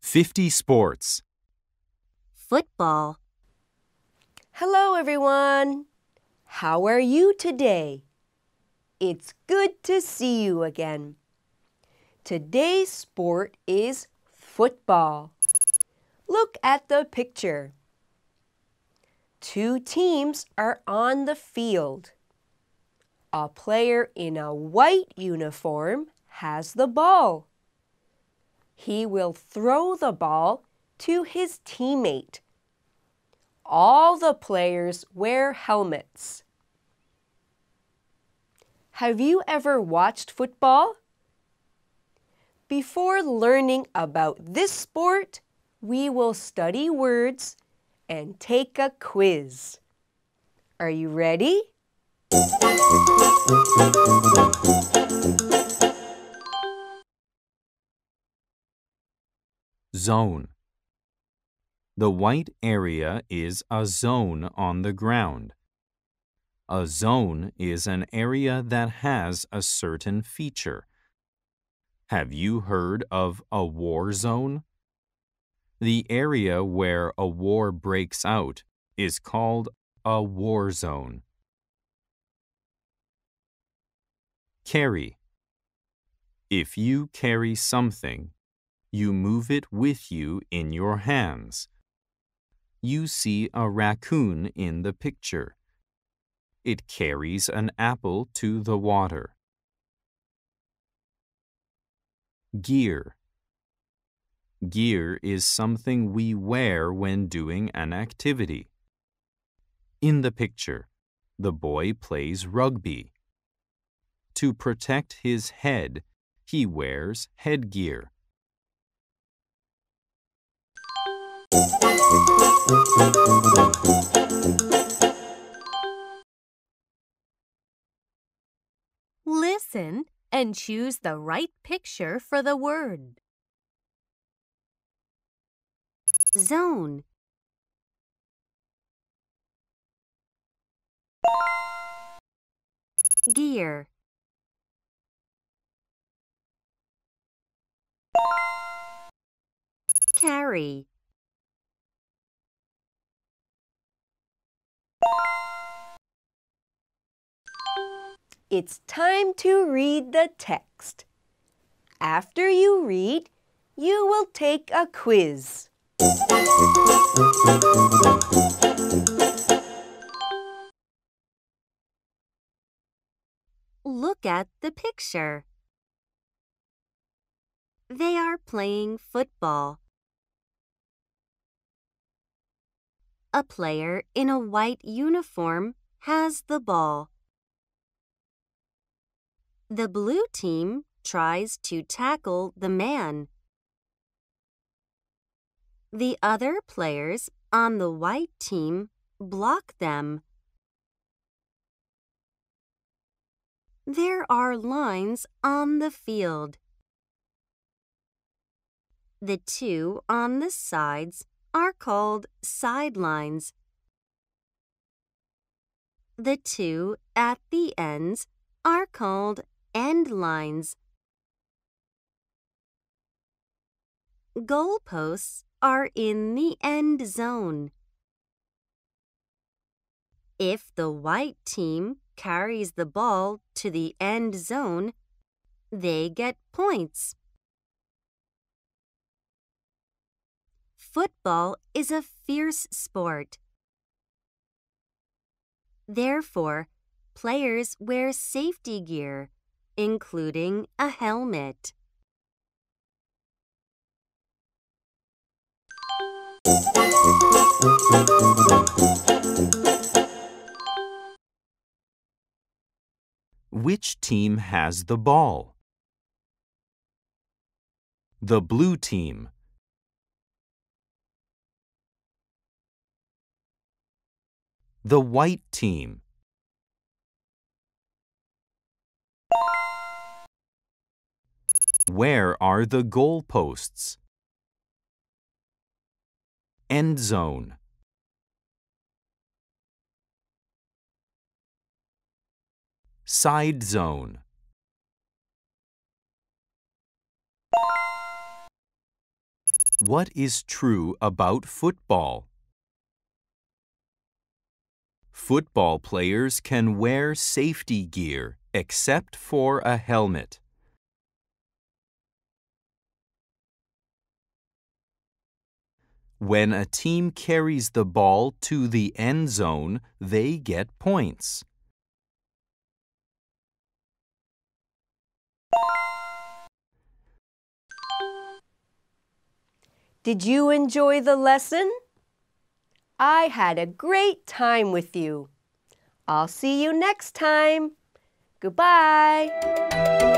Fifty sports. Football. Hello, everyone. How are you today? It's good to see you again. Today's sport is football. Look at the picture. Two teams are on the field. A player in a white uniform has the ball. He will throw the ball to his teammate. All the players wear helmets. Have you ever watched football? Before learning about this sport, we will study words and take a quiz. Are you ready? Zone. The white area is a zone on the ground. A zone is an area that has a certain feature. Have you heard of a war zone? The area where a war breaks out is called a war zone. Carry. If you carry something, you move it with you in your hands. You see a raccoon in the picture. It carries an apple to the water. Gear. Gear is something we wear when doing an activity. In the picture, the boy plays rugby. To protect his head, he wears headgear. Listen and choose the right picture for the word. Zone. Gear. Carry. It's time to read the text. After you read, you will take a quiz. Look at the picture. They are playing football. A player in a white uniform has the ball. The blue team tries to tackle the man. The other players on the white team block them. There are lines on the field. The two on the sides are called sidelines. The two at the ends are called end lines. Goalposts are in the end zone. If the white team carries the ball to the end zone, they get points. Football is a fierce sport. Therefore, players wear safety gear, including a helmet. Which team has the ball? The blue team. The white team. Where are the goalposts? End zone. Side zone. What is true about football? Football players can wear safety gear except for a helmet. When a team carries the ball to the end zone, they get points. Did you enjoy the lesson? I had a great time with you. I'll see you next time. Goodbye.